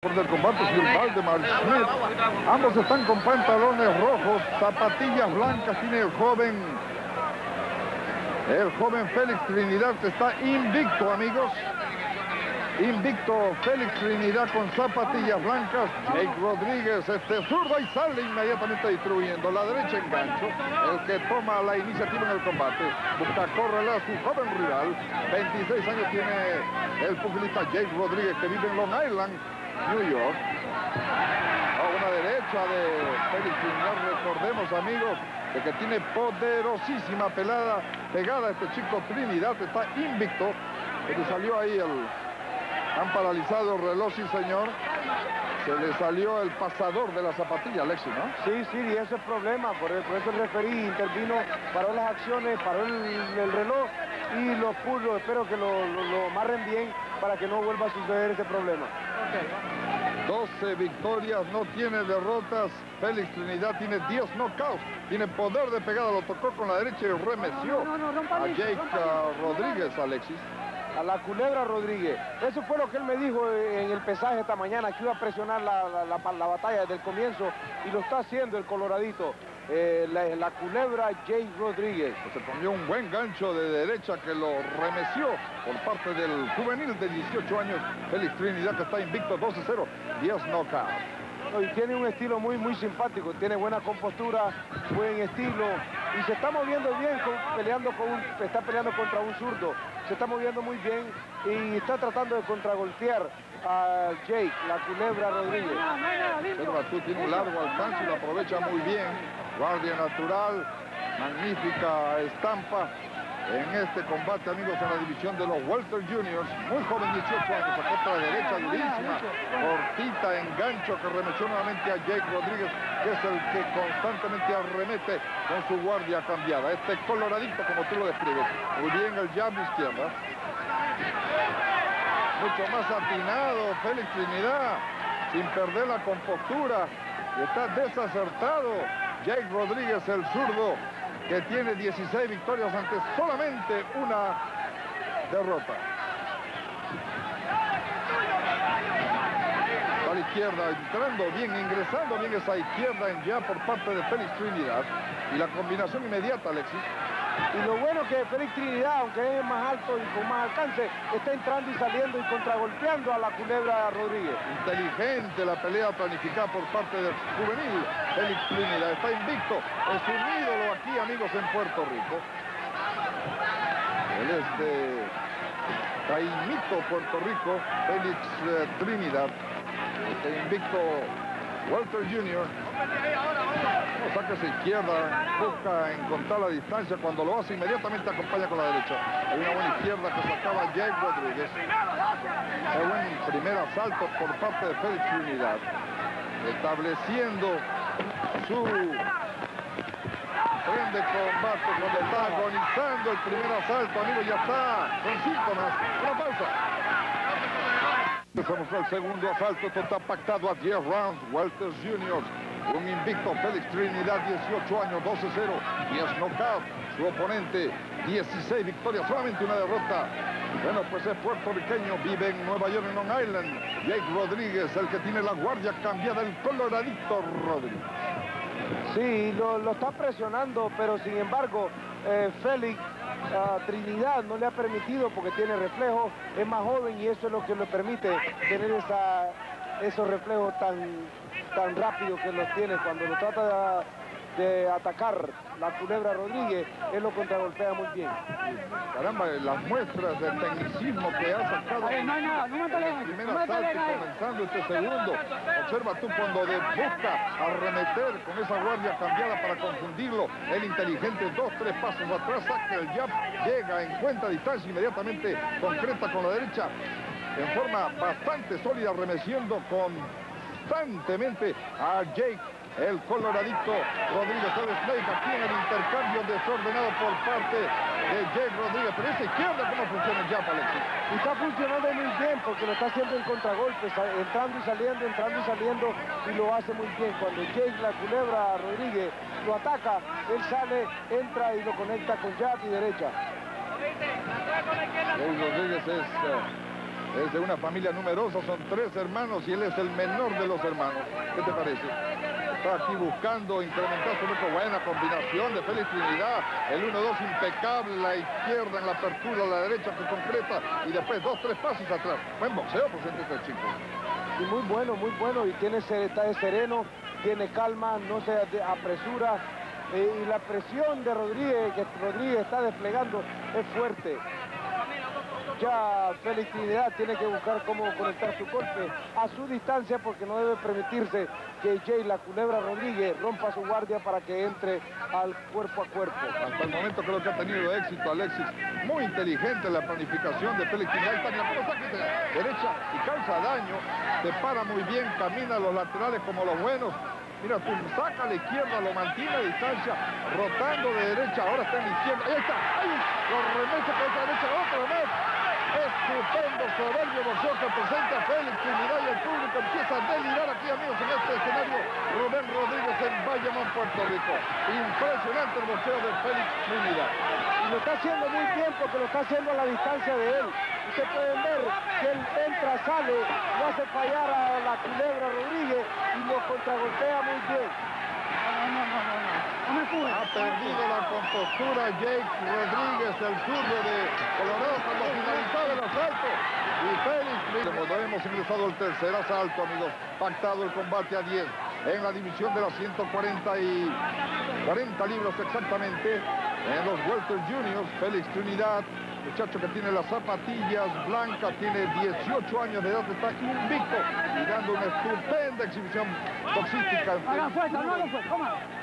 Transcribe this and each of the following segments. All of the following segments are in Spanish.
del combate es Valdemar Schmidt. Ambos están con pantalones rojos, zapatillas blancas. Tiene el joven, el joven Félix Trinidad que está invicto, amigos. Invicto Félix Trinidad con zapatillas blancas. Jake Rodríguez, este zurdo y sale inmediatamente distribuyendo. La derecha en gancho, el que toma la iniciativa en el combate. Busca correrle a su joven rival. 26 años tiene el pugilista Jake Rodríguez que vive en Long Island. New York. A una derecha de Félix Trinidad, recordemos amigos, de que tiene poderosísima pelada pegada este chico Trinidad, está invicto, pero salió ahí el... Han paralizado el reloj, sí señor. Se le salió el pasador de la zapatilla, Alexi, ¿no? Sí, sí, y ese es el problema, por, eso el referí intervino, paró las acciones, paró el, reloj y los pulos, espero que lo, lo, amarren bien para que no vuelva a suceder ese problema. 12 victorias, no tiene derrotas. Félix Trinidad tiene 10 knockouts. Tiene poder de pegada, lo tocó con la derecha y remeció a Jake Rodríguez, Alexis. A la culebra Rodríguez. Eso fue lo que él me dijo en el pesaje esta mañana, que iba a presionar la, la batalla desde el comienzo y lo está haciendo el coloradito. Eh, la, culebra Jay Rodríguez. Se ponió un buen gancho de derecha que lo remeció por parte del juvenil de 18 años, Félix Trinidad, que está invicto 12-0, 10 knockouts. Y tiene un estilo muy, muy simpático, tiene buena compostura, buen estilo y se está moviendo bien, peleando con está peleando contra un zurdo, se está moviendo muy bien y está tratando de contragolpear a Jake, la culebra Rodríguez. Pero tú tiene un largo alcance y lo aprovecha muy bien. Guardia natural, magnífica estampa en este combate, amigos, en la división de los Welter Juniors. Muy joven, 18 años, a contra de derecha, durísima, cortita, engancho que remetió nuevamente a Jake Rodríguez, que es el que constantemente arremete con su guardia cambiada. Este coloradito, como tú lo describes. Muy bien el jab izquierda. Mucho más atinado, Félix Trinidad, sin perder la compostura. Está desacertado. Jake Rodríguez, el zurdo, que tiene 16 victorias ante solamente una derrota. A la izquierda, entrando bien, ingresando bien esa izquierda en ya por parte de Félix Trinidad. Y la combinación inmediata, Alexis. Y lo bueno que Félix Trinidad, aunque es más alto y con más alcance, está entrando y saliendo y contragolpeando a la culebra Rodríguez. Inteligente la pelea planificada por parte del juvenil Félix Trinidad. Está invicto, es un ídolo aquí, amigos, en Puerto Rico. Él es de Caimito, Puerto Rico, Félix eh, Trinidad. Está invicto Walter Jr. Saca esa izquierda, busca encontrar la distancia. Cuando lo hace, inmediatamente acompaña con la derecha. Hay una buena izquierda que sacaba Jake Rodríguez. Hay buen primer asalto por parte de Félix Unidad. Estableciendo su tren de combate cuando está agonizando el primer asalto, amigo, ya está con síntomas. Una pausa. Empezamos el segundo asalto, está pactado a 10 rounds, Walters Juniors, un invicto Félix Trinidad, 18 años, 12-0, 10 knockout, su oponente, 16 victorias, solamente una derrota. Bueno, pues es puertorriqueño, vive en Nueva York, en Long Island, Jake Rodríguez, el que tiene la guardia cambiada, el coloradito Rodríguez. Sí, lo, está presionando, pero sin embargo, eh, Félix Trinidad no le ha permitido porque tiene reflejos, es más joven y eso es lo que le permite tener esa, esos reflejos tan, tan rápidos que los tiene cuando lo trata de, atacar la culebra Rodríguez, él lo contragolpea muy bien. Caramba, las muestras de tecnicismo que ha sacado Ay, no, no, no el primer asalto comenzando este segundo. Observa tú cuando de busca arremeter con esa guardia cambiada para confundirlo. El inteligente, dos, tres pasos atrás, saca el jab, llega en cuenta distancia, inmediatamente concreta con la derecha en forma bastante sólida, remeciendo constantemente a Jake el coloradito Rodríguez Snake aquí en el intercambio desordenado por parte de Jake Rodríguez. Pero esa izquierda, ¿cómo funciona ya, Alexis? Está funcionando muy bien porque lo está haciendo en contragolpes, entrando y saliendo, entrando y saliendo y lo hace muy bien. Cuando Jake, la culebra Rodríguez, lo ataca, él sale, entra y lo conecta con jab y derecha. Jake Rodríguez es... Eh, Es de una familia numerosa, son tres hermanos y él es el menor de los hermanos. ¿Qué te parece? Está aquí buscando incrementar su. Buena combinación de Félix Trinidad. El 1-2 impecable, la izquierda en la apertura, la derecha que concreta y después dos, tres pasos atrás. Buen boxeo presente este chico. Y muy bueno, muy bueno. Y tiene, está de sereno, tiene calma, no se apresura. Eh, y la presión de Rodríguez, que Rodríguez está desplegando, es fuerte ya Félix Trinidad tiene que buscar cómo conectar su golpe a su distancia porque no debe permitirse que Jay La Culebra Rodríguez rompa su guardia para que entre al cuerpo a cuerpo. Hasta el momento creo que ha tenido éxito Alexis. Muy inteligente la planificación de Félix Trinidad. La derecha y causa daño. Se para muy bien, camina los laterales como los buenos. Mira, tú saca la izquierda, lo mantiene a distancia, rotando de derecha, ahora está en la izquierda. Ahí está, ahí, lo remete por esa derecha, otro vez. Estupendo, soberbio boxeo que presenta Félix Trinidad y el público empieza a delirar aquí, amigos, en este escenario. Rubén Rodríguez en Bayamón, Puerto Rico. Impresionante el boxeo de Félix Trinidad. Y lo está haciendo muy bien porque lo está haciendo a la distancia de él. Ustedes pueden ver que él entra, sale, no hace fallar a la culebra Rodríguez y lo contragolpea muy bien. Ha perdido la compostura Jake Rodríguez, el zurdo de Colorado, cuando finalizó el asalto. Y Félix, hemos ingresado al tercer asalto, amigos. Pactado el combate a 10 en la división de las 140 y 40 libros exactamente. En los Welter Juniors, Félix Trinidad muchacho que tiene las zapatillas blancas, tiene 18 años de edad, está invicto y dando una estupenda exhibición boxística.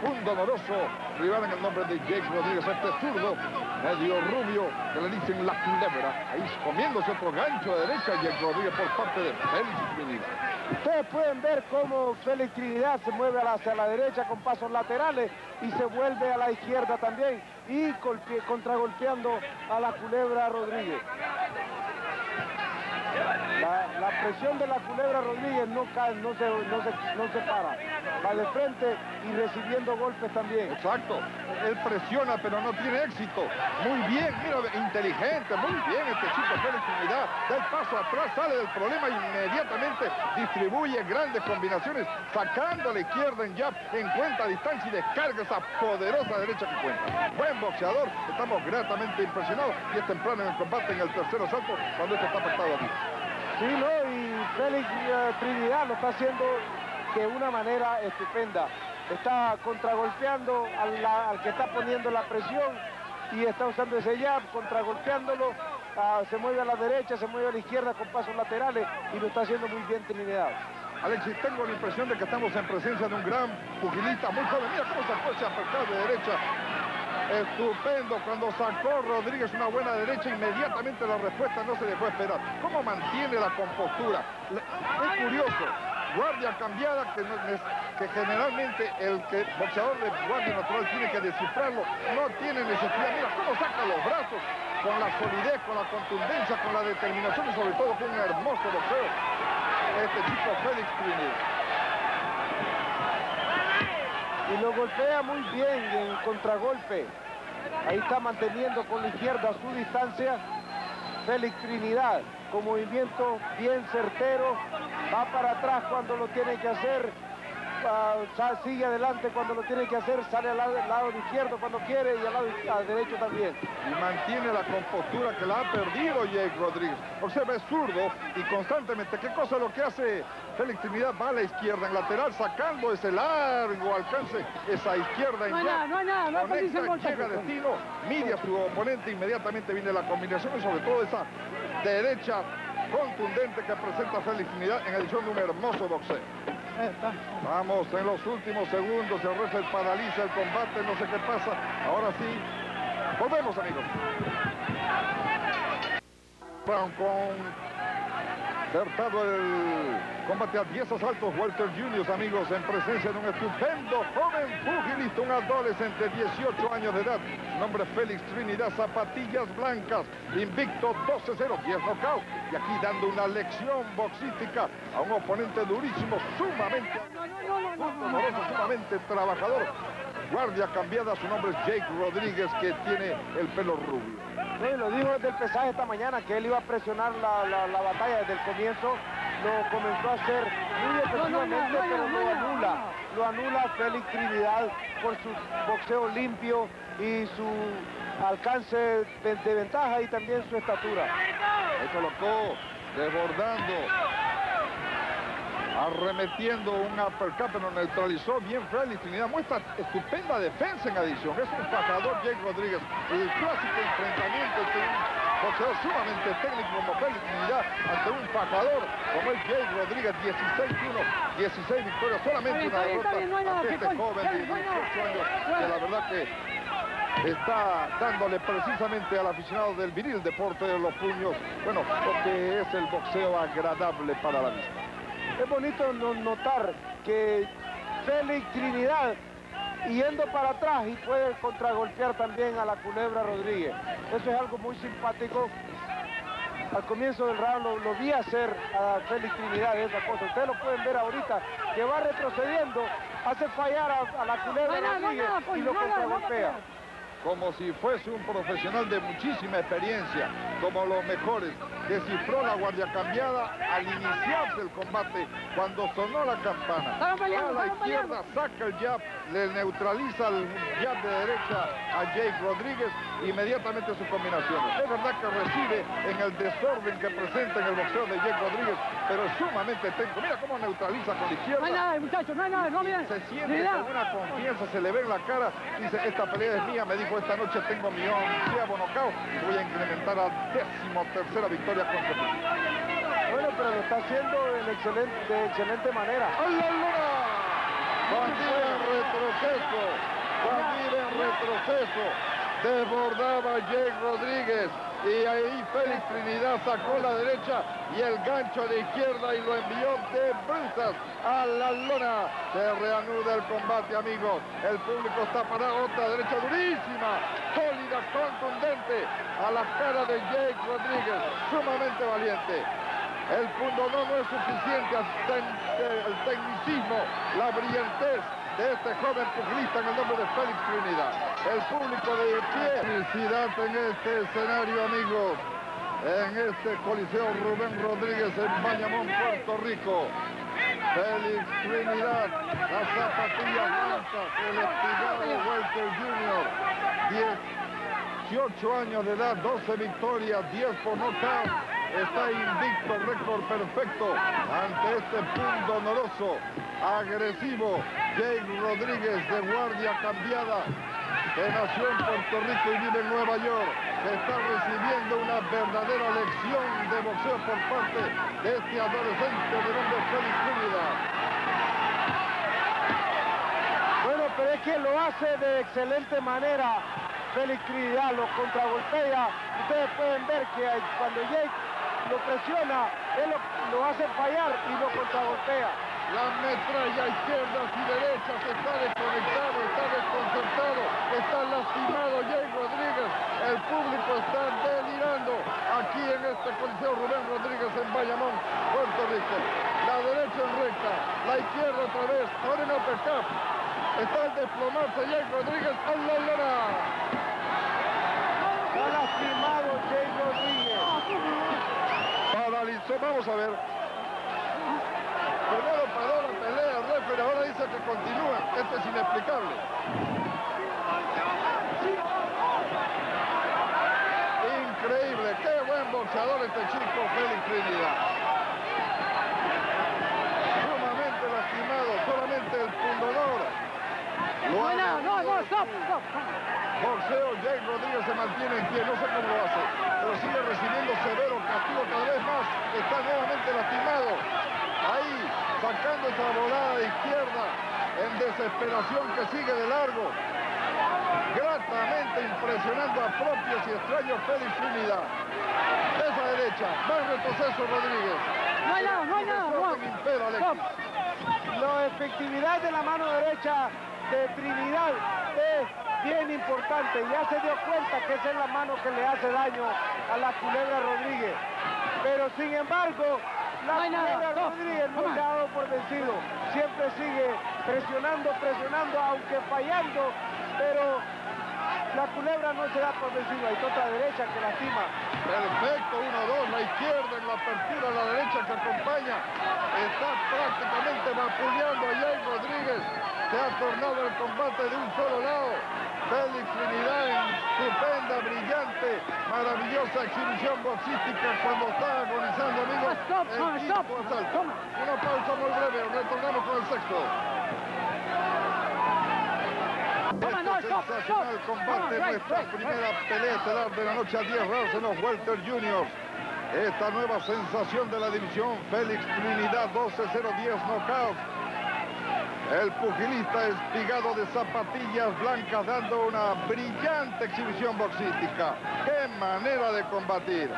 Un doloroso rival en el nombre de Jake Rodríguez, este zurdo, medio rubio, que le dicen la culebra. Ahí comiéndose otro gancho de derecha, Jake Rodríguez por parte de Félix Trinidad. Ustedes pueden ver cómo Félix Trinidad se mueve hacia la derecha con pasos laterales y se vuelve a la izquierda también y contragolpeando a la culebra Rodríguez. La, presión de la culebra Rodríguez no cae, no se, no se, no para. Va de frente y recibiendo golpes también. Exacto. Él presiona, pero no tiene éxito. Muy bien, mira, inteligente, muy bien este chico tiene intimidad. Da el paso atrás, sale del problema inmediatamente distribuye grandes combinaciones, sacando a la izquierda en jab, encuentra distancia y descarga esa poderosa derecha que cuenta. Buen boxeador, estamos gratamente impresionados y es temprano en el combate en el tercer asalto cuando esto está pactado aquí. Sí, no, y Félix eh, Trinidad lo está haciendo de una manera estupenda. Está contragolpeando al, que está poniendo la presión y está usando ese jab, contragolpeándolo. Ah, se mueve a la derecha, se mueve a la izquierda con pasos laterales y lo está haciendo muy bien Trinidad. Alexis, tengo la impresión de que estamos en presencia de un gran pugilista muy joven. Mira cómo sacó ese apertar de derecha. Estupendo. Cuando sacó Rodríguez una buena derecha, inmediatamente la respuesta no se dejó esperar. ¿Cómo mantiene la compostura? Es curioso. Guardia cambiada que, generalmente el boxeador de guardia natural tiene que descifrarlo. No tiene necesidad. Mira cómo saca los brazos con la solidez, con la contundencia, con la determinación y sobre todo con un hermoso boxeo. Este chico Félix Trinidad. Lo golpea muy bien en contragolpe. Ahí está manteniendo con la izquierda su distancia. Félix Trinidad con movimiento bien certero, va para atrás cuando lo tiene que hacer, sigue adelante cuando lo tiene que hacer, sale al lado, izquierdo cuando quiere y al lado derecho también. Y mantiene la compostura que la ha perdido Jake Rodríguez. Observa, es zurdo y constantemente, ¿qué cosa es lo que hace Félix Trinidad? Va a la izquierda en lateral, sacando ese largo alcance, esa izquierda en no, no, no, no, no, Conecta, llega a destino, mide a su oponente, inmediatamente viene la combinación y sobre todo esa derecha contundente que presenta Félix Trinidad en edición de un hermoso boxeo. Vamos en los últimos segundos, el paraliza el combate, no sé qué pasa. Ahora sí, volvemos amigos. Acertado el combate a 10 asaltos Walter Juniors, amigos, en presencia de un estupendo joven pugilista, un adolescente, 18 años de edad. Nombre Félix Trinidad, zapatillas blancas, invicto 12-0, 10 knockout. Y aquí dando una lección boxística a un oponente durísimo, sumamente, sumamente trabajador. Guardia cambiada, su nombre es Jake Rodríguez, que tiene el pelo rubio. Lo dijo desde el pesaje esta mañana, que él iba a presionar la, batalla desde el comienzo. Lo comenzó a hacer muy efectivamente, pero lo anula. Lo anula Félix Trinidad por su boxeo limpio y su alcance de, ventaja y también su estatura. Ahí colocó desbordando arremetiendo un uppercut, pero neutralizó bien Félix Trinidad. Muestra estupenda defensa en adición. Es un fajador Jake Rodríguez. El clásico enfrentamiento entre un boxeador sumamente técnico como Félix Trinidad ante un fajador como el Jake Rodríguez. 16-1, 16 victorias, solamente una derrota ante este joven de 18 años que la verdad que está dándole precisamente al aficionado del viril deporte de los puños, bueno, porque es el boxeo agradable para la vista. Es bonito notar que Félix Trinidad yendo para atrás y puede contragolpear también a la Culebra Rodríguez. Eso es algo muy simpático. Al comienzo del round lo, vi hacer a Félix Trinidad esa cosa. Ustedes lo pueden ver ahorita, que va retrocediendo, hace fallar a, la Culebra Rodríguez y lo contragolpea como si fuese un profesional de muchísima experiencia, como los mejores. Descifró la guardia cambiada al iniciarse el combate cuando sonó la campana. A la izquierda saca el jab, le neutraliza el jab de derecha a Jake Rodríguez, inmediatamente sus combinaciones. Es verdad que recibe en el desorden que presenta en el boxeo de Jake Rodríguez, pero es sumamente técnico. Mira cómo neutraliza con la izquierda. No hay nada, muchachos, no hay nada, no Se siente con una confianza, se le ve en la cara, dice, esta pelea es mía, me dijo esta noche tengo mi onceavo knockout y voy a incrementar a décimo tercera victoria consecutiva. Bueno, pero lo está haciendo en excelente, de excelente manera. ¡Ay, en retroceso, Bandera en retroceso, desbordaba Jake Rodríguez, y ahí Félix Trinidad sacó la derecha y el gancho de izquierda y lo envió de brusas a la lona. Se reanuda el combate, amigos. El público está para otra derecha durísima, sólida, contundente a la cara de Jake Rodríguez, sumamente valiente. El punto no, es suficiente, el tecnicismo, la brillantez de este joven pugilista en el nombre de Félix Trinidad. El público de pie. Felicidad en este escenario, amigos. En este Coliseo Rubén Rodríguez en Bañamón, Puerto Rico. Félix Trinidad, la zapatilla blanca, el espigado Walter Jr. 18 años de edad, 12 victorias, 10 por nocaut. Está invicto, récord perfecto ante este punto honoroso agresivo Jake Rodríguez de guardia cambiada que nació en Puerto Rico y vive en Nueva York está recibiendo una verdadera lección de boxeo por parte de este adolescente de nombre Félix Trinidad. Bueno, pero es que lo hace de excelente manera Félix Trinidad, lo contragolpea. Ustedes pueden ver que cuando Jake lo presiona, él lo hace fallar y lo contragolpea. La metralla izquierda y derecha se está desconectado, está desconcertado, está lastimado Jay Rodríguez. El público está delirando aquí en este coliseo Rubén Rodríguez en Bayamón, Puerto Rico. La derecha en recta, la izquierda otra vez, ahora en uppercut. Está el desplomarse Jay Rodríguez al la lona. Está lastimado Jay Rodríguez. Paralizó, vamos a ver. Primero paró la pelea, el referee ahora dice que continúa. Esto es inexplicable. Increíble, qué buen boxeador este chico Félix Trinidad. Sumamente lastimado, solamente el pundonor. No, no, no, no, stop, stop. Boxeo, Jake Rodríguez se mantiene en pie, no sé cómo lo hace, pero sigue recibiendo severo castigo cada vez más. Está nuevamente lastimado. Sacando esa volada de izquierda en desesperación que sigue de largo. Gratamente impresionando a propios y extraños Félix Trinidad. Esa derecha, más retroceso Rodríguez. No hay nada, no hay nada. La efectividad de la mano derecha de Trinidad es bien importante. Ya se dio cuenta que esa es la mano que le hace daño a la culebra Rodríguez. Pero sin embargo, la no Rodríguez no se ha dado por vencido. Siempre sigue presionando, presionando, aunque fallando, pero la culebra no se da por vencido. Hay otra derecha que lastima. Perfecto, 1-2, la izquierda en la apertura, la derecha que acompaña. Está prácticamente vapuleando a Jay Rodríguez. Se ha tornado el combate de un solo lado. Félix Trinidad en estupenda, brillante, maravillosa exhibición boxística cuando está agonizando, amigos. Stop, el stop, quinto stop. asalto. Una pausa muy breve, retornamos con el sexto. No, sensacional stop. combate, nuestra primera pelea estelar de la noche a 10 rounds en los Welter Juniors. Esta nueva sensación de la división, Félix Trinidad, 12-0-10 knockouts. El pugilista espigado de zapatillas blancas dando una brillante exhibición boxística. ¡Qué manera de combatir!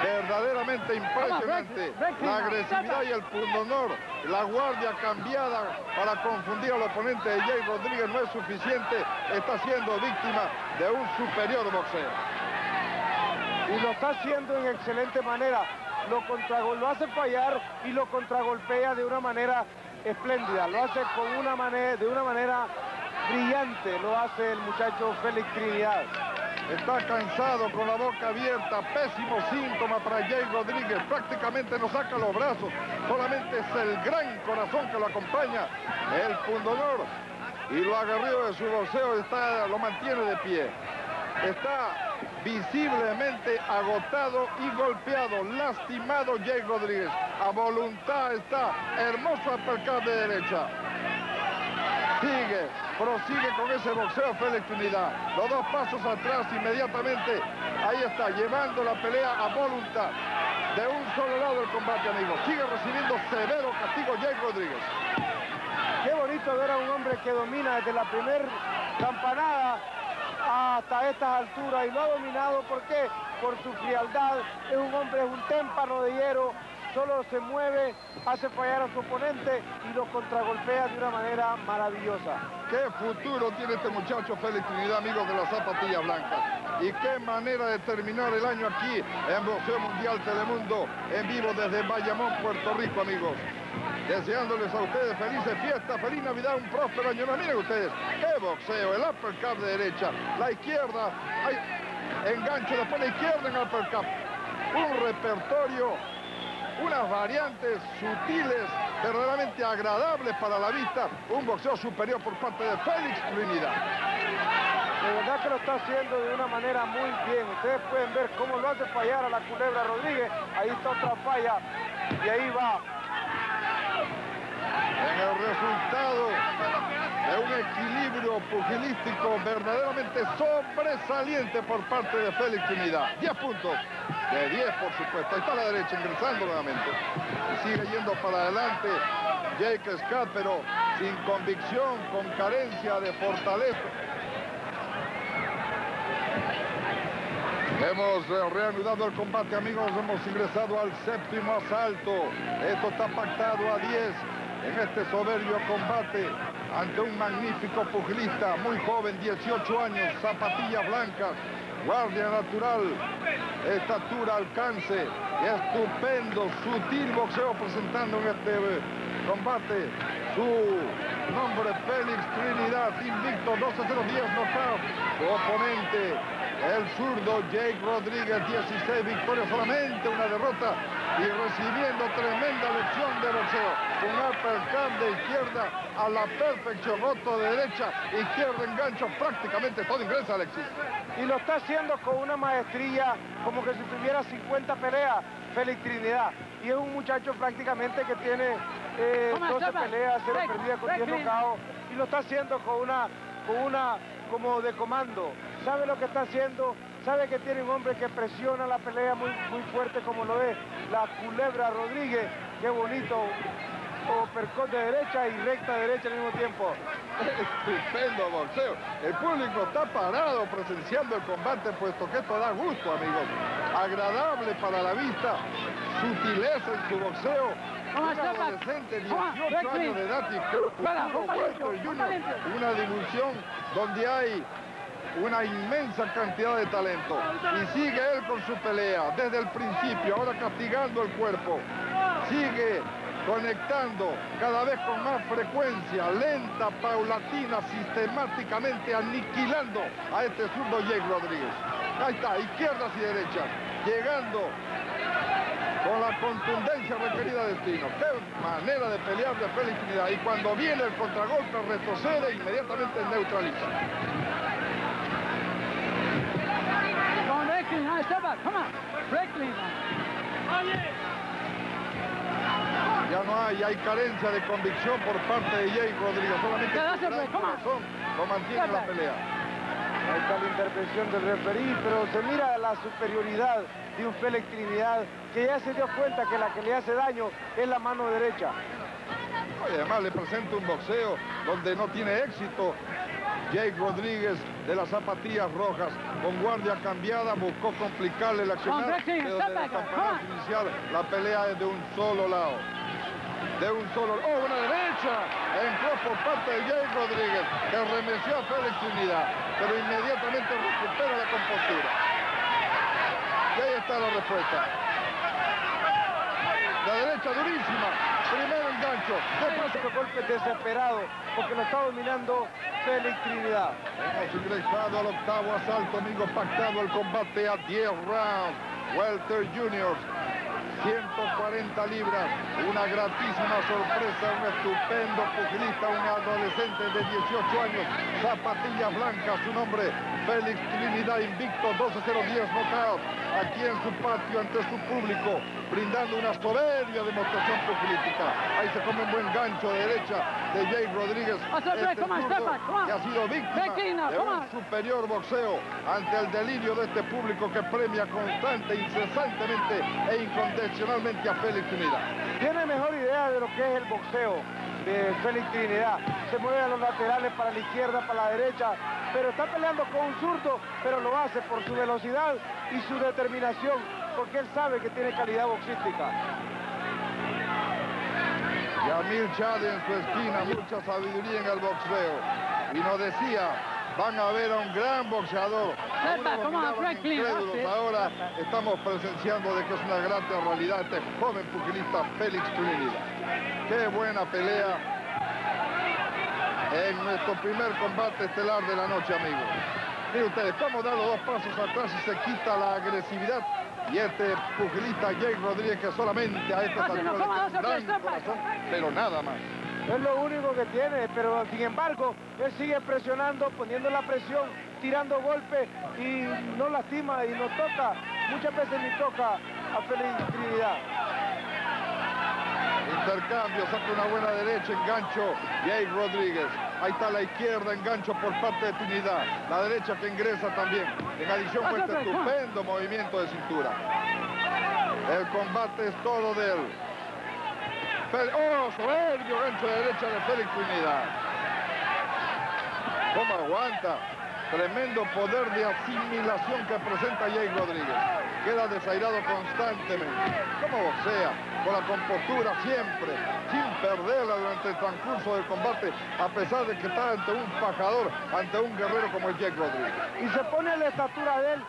Verdaderamente impresionante la agresividad y el pundonor. La guardia cambiada para confundir al oponente de Jay Rodríguez no es suficiente. Está siendo víctima de un superior boxeo. Y lo está haciendo en excelente manera. Lo, contragol- lo hace fallar y lo contragolpea de una manera espléndida. Lo hace con una manera, de una manera brillante. Lo hace el muchacho Félix Trinidad. Está cansado con la boca abierta, pésimo síntoma para Jay Rodríguez, prácticamente no saca los brazos, solamente es el gran corazón que lo acompaña, el pundonor, y lo agarrido de su boxeo está, lo mantiene de pie. Está visiblemente agotado y golpeado, lastimado Jay Rodríguez. A voluntad está, hermoso uppercut de derecha. Sigue, prosigue con ese boxeo Félix Trinidad. Los dos pasos atrás inmediatamente. Ahí está, llevando la pelea a voluntad. De un solo lado el combate, amigos. Sigue recibiendo severo castigo Jay Rodríguez. Qué bonito ver a un hombre que domina desde la primer campanada hasta estas alturas y lo ha dominado ¿por qué? por su frialdad es un hombre, es un témpano de hierro solo se mueve, hace fallar a su oponente y lo contragolpea de una manera maravillosa Qué futuro tiene este muchacho Félix Trinidad, amigos de las zapatillas blancas. Y qué manera de terminar el año aquí en Boxeo Mundial Telemundo, en vivo desde Bayamón, Puerto Rico, amigos. Deseándoles a ustedes felices fiestas, feliz Navidad, un próspero año. Miren ustedes, qué boxeo, el uppercut de derecha, la izquierda, hay enganche, después la izquierda en uppercut. Un repertorio, unas variantes sutiles, verdaderamente agradables para la vista. Un boxeo superior por parte de Félix Trinidad. de verdad que lo está haciendo de una manera muy bien ustedes pueden ver cómo lo hace fallar a la culebra Rodríguez ahí está otra falla y ahí va el resultado de un equilibrio pugilístico verdaderamente sobresaliente por parte de Félix Trinidad. 10 puntos, de 10 por supuesto. Ahí está la derecha ingresando nuevamente. Sigue yendo para adelante Jake Scott, pero sin convicción, con carencia de fortaleza. Hemos reanudado el combate, amigos. Hemos ingresado al séptimo asalto. Esto está pactado a 10 en este soberbio combate ante un magnífico pugilista, muy joven, 18 años, zapatillas blancas, guardia natural, estatura, alcance, estupendo, sutil boxeo presentando en este eh, combate su nombre Félix Trinidad, invicto 12-0-10 knockout, su oponente el zurdo Jake Rodríguez, 16 victorias, solamente una derrota y recibiendo tremenda lección de boxeo. Un uppercut de izquierda a la perfección, otro de derecha, izquierda engancho, prácticamente todo ingresa Alexis. y lo está haciendo con una maestría como que si tuviera 50 peleas Félix Trinidad y es un muchacho prácticamente que tiene eh, Toma, 12 toma. peleas, 0 Break, perdidas con break, 10 please. knockouts y lo está haciendo con una, con una como de comando sabe lo que está haciendo sabe que tiene un hombre que presiona la pelea muy, muy fuerte como lo es la culebra Rodríguez qué bonito percot de derecha y recta de derecha al mismo tiempo Estupendo boxeo. El público está parado presenciando el combate, puesto que esto da gusto, amigos. Agradable para la vista, sutileza en su boxeo. Un adolescente, Vamos, 18 break, años de edad y. Una divulsión donde hay una inmensa cantidad de talento. Y sigue él con su pelea desde el principio, ahora castigando el cuerpo. Sigue conectando cada vez con más frecuencia, lenta, paulatina, sistemáticamente aniquilando a este zurdo Jake Rodríguez. Ahí está, izquierdas y derechas, llegando con la contundencia requerida de Tino. Qué manera de pelear de Félix Trinidad. Y cuando viene el contragolpe, retrocede e inmediatamente neutraliza. Ya no hay, hay carencia de convicción por parte de Jake Rodríguez. Solamente su corazón lo mantiene en la pelea. Ahí está la intervención del referí, pero se mira la superioridad de un Félix Trinidad que ya se dio cuenta que la que le hace daño es la mano derecha. Y además le presenta un boxeo donde no tiene éxito. Jake Rodríguez de las zapatillas rojas con guardia cambiada buscó complicarle la acción. pero desde el campeonato inicial la pelea es de un solo lado de un solo... ¡Oh, una derecha! Entró por parte de Jay Rodríguez, que remeció a Félix Unidad, pero inmediatamente recupera la compostura. Y ahí está la respuesta. La derecha durísima. Primero engancho. Después golpe desesperado, porque lo está dominando Félix Trinidad. Hemos ingresado al octavo asalto, amigo, pactado el combate a 10 rounds. Welter Juniors 140 libras, una gratísima sorpresa, un estupendo pugilista, un adolescente de 18 años, zapatillas blancas, su nombre, Félix Trinidad Invicto, 12-0-10 knockout, aquí en su patio ante su público, brindando una soberbia demostración pugilística. Ahí se come un buen gancho de derecha de Jay Rodríguez, este que ha sido víctima de un superior boxeo ante el delirio de este público que premia constante, incesantemente e incondicionalmente a Félix Trinidad. Tiene mejor idea de lo que es el boxeo de Félix Trinidad. Se mueve a los laterales para la izquierda, para la derecha, pero está peleando con un zurdo, pero lo hace por su velocidad y su determinación, porque él sabe que tiene calidad boxística. Yamil Chade en su esquina, mucha sabiduría en el boxeo. Y nos decía, van a ver a un gran boxeador. Ahora estamos presenciando de que es una gran realidad este joven pugilista Félix Trinidad. Qué buena pelea en nuestro primer combate estelar de la noche, amigos. Miren ustedes, cómo da los dos pasos atrás y se quita la agresividad y este pugilista Jake Rodríguez que solamente a esta alturas corazón, pero nada más. Es lo único que tiene, pero sin embargo, él sigue presionando, poniendo la presión, tirando golpes y no lastima y no toca. Muchas veces ni toca a Félix Trinidad. Intercambio, saca una buena derecha, engancho, Jake Rodríguez. Ahí está la izquierda, engancho por parte de Trinidad. La derecha que ingresa también. En adición fue este estupendo movimiento de cintura. El combate es todo de él. ¡Oh, soberbio gancho de derecha de Félix Trinidad! ¿Cómo aguanta? Tremendo poder de asimilación que presenta Jake Rodríguez. Queda desairado constantemente. ¿Cómo boxea? Con la compostura siempre, sin perderla durante el transcurso del combate, a pesar de que está ante un fajador, ante un guerrero como el Jake Rodríguez. Y se pone la estatura de él,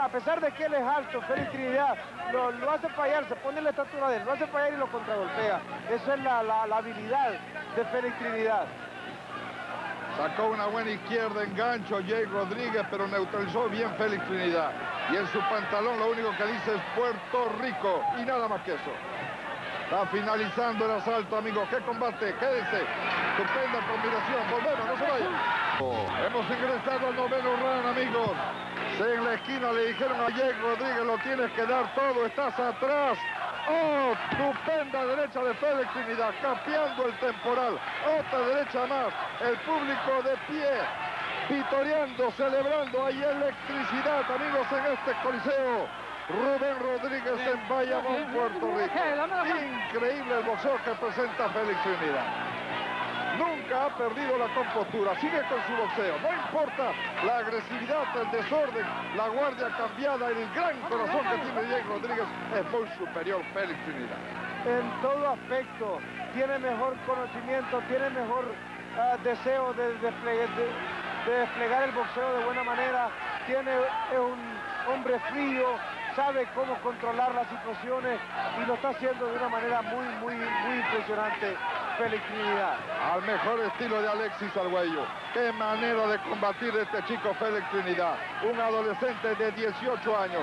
a pesar de que él es alto, Félix Trinidad, lo, hace fallar, se pone la estatura de él, lo hace fallar y lo contragolpea. Esa es la, la habilidad de Félix Trinidad. Sacó una buena izquierda, engancho Jake Rodríguez, pero neutralizó bien Félix Trinidad. Y en su pantalón lo único que dice es Puerto Rico y nada más que eso. Está finalizando el asalto, amigos. ¡Qué combate! Quédense. Estupenda combinación. Volvemos, no se vayan. Hemos ingresado al noveno round, amigos. En la esquina le dijeron a Jake Rodríguez, lo tienes que dar todo, estás atrás. ¡Oh! Estupenda derecha de Félix Trinidad, cambiando el temporal. Otra derecha más. El público de pie, vitoreando, celebrando. Hay electricidad, amigos, en este coliseo. Rubén Rodríguez en Bayamón, Puerto Rico. Increíble el boxeo que presenta Félix Trinidad nunca ha perdido la compostura, sigue con su boxeo, no importa la agresividad, el desorden, la guardia cambiada, el gran corazón que tiene Diego Rodríguez, es muy superior Félix Trinidad. En todo aspecto, tiene mejor conocimiento, tiene mejor ah, deseo de, desplegar el boxeo de buena manera, tiene es un hombre frío, sabe cómo controlar las situaciones y lo está haciendo de una manera muy, muy, muy impresionante Trinidad. Al mejor estilo de Alexis Arguello. Qué manera de combatir este chico Félix Trinidad. Un adolescente de 18 años.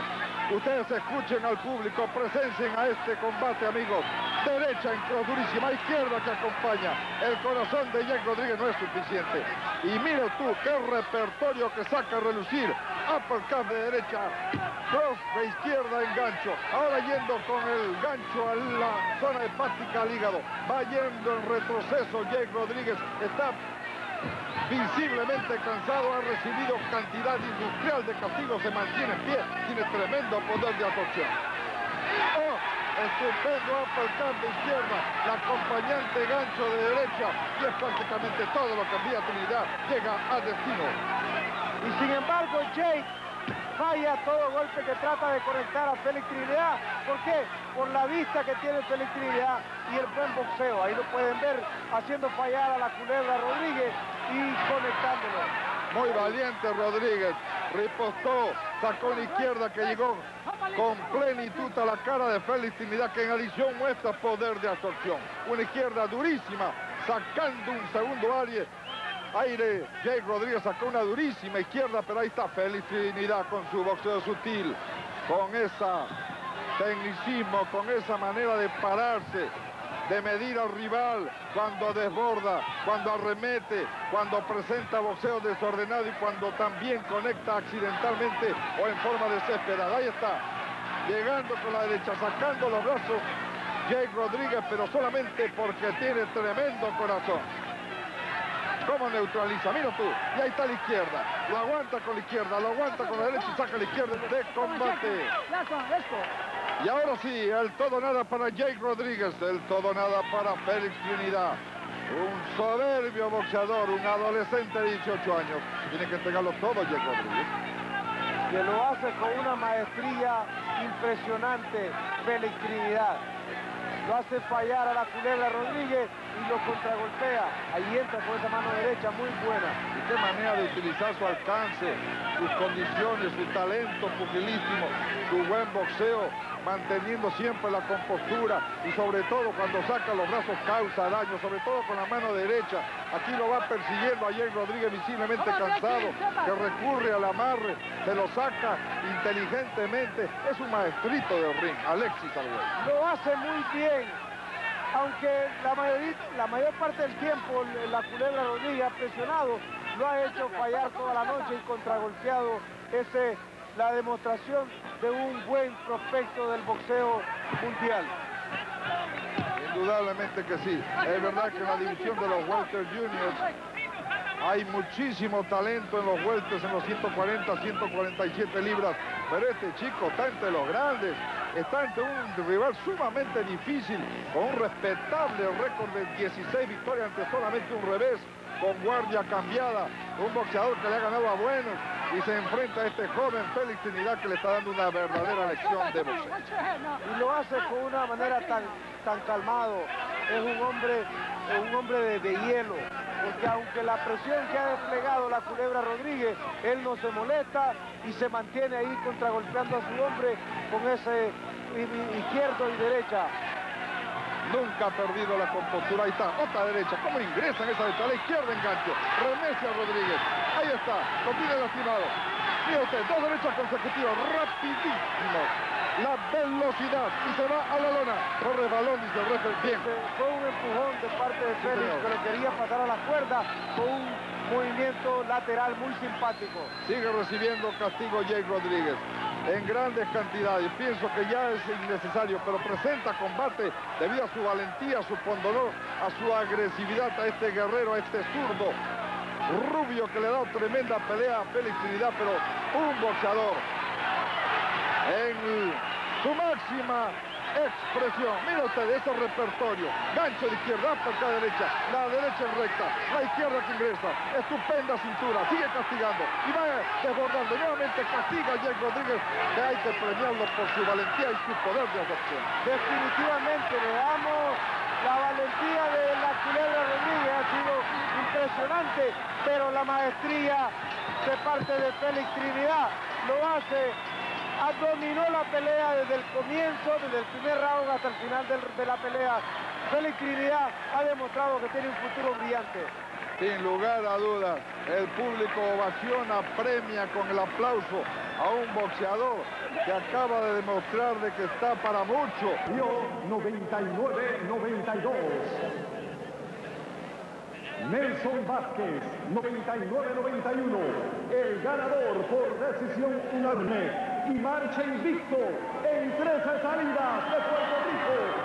Ustedes escuchen al público, presencien a este combate, amigos. Derecha en durísima, izquierda que acompaña. El corazón de Jake Rodríguez no es suficiente. Y mire tú, qué repertorio que saca a relucir. Uppercut de derecha, cross de izquierda en gancho. Ahora yendo con el gancho a la zona hepática al hígado. Va yendo en retroceso Jake Rodríguez. Está visiblemente cansado, ha recibido cantidad industrial de castigo, se mantiene en pie, tiene tremendo poder de absorción. ¡Oh! Estupendo de izquierda, la acompañante gancho de derecha y es prácticamente todo lo que envía Trinidad llega a destino. Y sin embargo, Jake falla todo golpe que trata de conectar a Félix Trinidad. ¿Por qué? Por la vista que tiene Félix Trinidad y el buen boxeo. Ahí lo pueden ver haciendo fallar a la culebra Rodríguez y conectándolo. Muy valiente Rodríguez, ripostó, sacó la izquierda que llegó con plenitud a la cara de Félix Trinidad que en adición muestra poder de absorción. Una izquierda durísima, sacando un segundo aire Aire, Jake Rodríguez sacó una durísima izquierda, pero ahí está Félix Trinidad con su boxeo sutil, con esa tecnicismo, con esa manera de pararse, de medir al rival cuando desborda, cuando arremete, cuando presenta boxeo desordenado y cuando también conecta accidentalmente o en forma desesperada. Ahí está, llegando con la derecha, sacando los brazos Jake Rodríguez, pero solamente porque tiene tremendo corazón. ¿Cómo neutraliza? Mira tú. Y ahí está la izquierda. Lo aguanta con la izquierda, lo aguanta con la derecha y saca la izquierda de combate. Y ahora sí, el todo nada para Jake Rodríguez, el todo nada para Félix Trinidad. Un soberbio boxeador, un adolescente de 18 años. Tiene que entregarlo todo Jake Rodríguez. Que lo hace con una maestría impresionante, Félix Trinidad lo hace fallar a la culebra Rodríguez y lo contragolpea. Ahí entra con esa mano derecha muy buena. Y qué manera de utilizar su alcance, sus condiciones, su talento pugilísimo, su buen boxeo, manteniendo siempre la compostura y sobre todo cuando saca los brazos causa daño, sobre todo con la mano derecha. Aquí lo va persiguiendo ayer Rodríguez visiblemente cansado, que recurre al amarre, se lo saca inteligentemente. Es un maestrito de ring, Alexis Arguello. Lo hace muy bien aunque la, la mayor parte del tiempo la culebra Rodríguez ha presionado, lo ha hecho fallar toda la noche y contragolpeado ese la demostración de un buen prospecto del boxeo mundial. Indudablemente que sí. Es verdad que en la división de los Welter Juniors hay muchísimo talento en los welters, en los 140, 147 libras. Pero este chico está entre los grandes. Está ante un rival sumamente difícil, con un respetable récord de 16 victorias ante solamente un revés, con guardia cambiada, un boxeador que le ha ganado a buenos y se enfrenta a este joven Félix Trinidad que le está dando una verdadera lección de boxeo. Y lo hace con una manera tan, tan calmado. Es un hombre, un hombre de, hielo, porque aunque la presión que ha desplegado la culebra Rodríguez, él no se molesta y se mantiene ahí contragolpeando a su hombre con ese izquierdo y derecha. Nunca ha perdido la compostura. Ahí está, otra derecha. ¿Cómo ingresa en esa derecha? A la izquierda engancho. Remese a Rodríguez. Ahí está, lo tiene lastimado. Usted, dos derechas consecutivas, rapidísimo. La velocidad y se va a la lona. Corre balón, dice el referee. Bien. Fue un empujón de parte de Félix que le quería pasar a la cuerda con un movimiento lateral muy simpático. Sigue recibiendo castigo Jake Rodríguez en grandes cantidades. Pienso que ya es innecesario, pero presenta combate debido a su valentía, a su pondolor, a su agresividad a este guerrero, a este zurdo rubio que le da tremenda pelea a Félix Trinidad, pero un boxeador en su máxima expresión. Mira usted ese repertorio. Gancho de izquierda, acá derecha. La derecha en recta. La izquierda que ingresa. Estupenda cintura. Sigue castigando. Y va desbordando. Nuevamente castiga a Jake Rodríguez. Que hay que premiarlo por su valentía y su poder de adopción. Definitivamente veamos la valentía de la culebra Rodríguez. Ha sido impresionante. Pero la maestría de parte de Félix Trinidad lo hace dominó la pelea desde el comienzo, desde el primer round hasta el final de la pelea. Félix Trinidad ha demostrado que tiene un futuro brillante. Sin lugar a dudas, el público ovaciona, premia con el aplauso a un boxeador que acaba de demostrar de que está para mucho. Dio 99-92. Nelson Vázquez, 99-91, el ganador por decisión unánime y marcha invicto en 13 salidas de Puerto Rico.